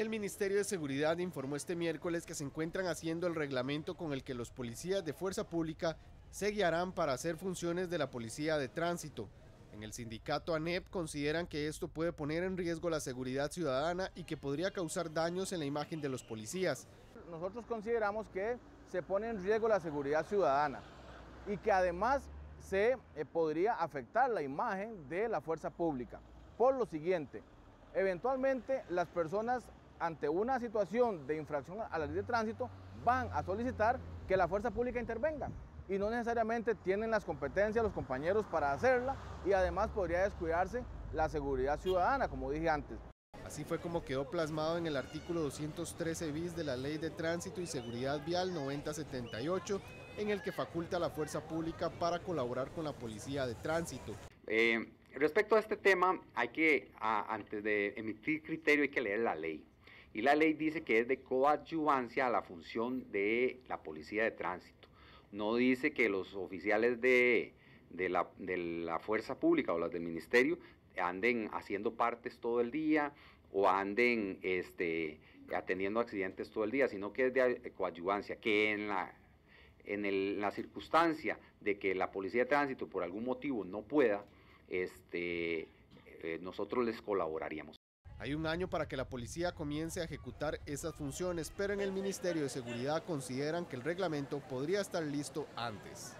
El Ministerio de Seguridad informó este miércoles que se encuentran haciendo el reglamento con el que los policías de fuerza pública se guiarán para hacer funciones de la policía de tránsito. En el sindicato ANEP consideran que esto puede poner en riesgo la seguridad ciudadana y que podría causar daños en la imagen de los policías. Nosotros consideramos que se pone en riesgo la seguridad ciudadana y que además se eh, podría afectar la imagen de la fuerza pública. Por lo siguiente, eventualmente las personas ante una situación de infracción a la ley de tránsito van a solicitar que la fuerza pública intervenga y no necesariamente tienen las competencias los compañeros para hacerla y además podría descuidarse la seguridad ciudadana, como dije antes. Así fue como quedó plasmado en el artículo 213 bis de la Ley de Tránsito y Seguridad Vial 9078, en el que faculta a la fuerza pública para colaborar con la policía de tránsito. Eh, respecto a este tema, hay que, antes de emitir criterio, hay que leer la ley. Y la ley dice que es de coadyuvancia a la función de la policía de tránsito. No dice que los oficiales de, la, fuerza pública o las del ministerio anden haciendo partes todo el día o anden este, atendiendo accidentes todo el día, sino que es de coadyuvancia, que en la, en la circunstancia de que la policía de tránsito por algún motivo no pueda, este, eh, nosotros les colaboraríamos. Hay un año para que la policía comience a ejecutar esas funciones, pero en el Ministerio de Seguridad consideran que el reglamento podría estar listo antes.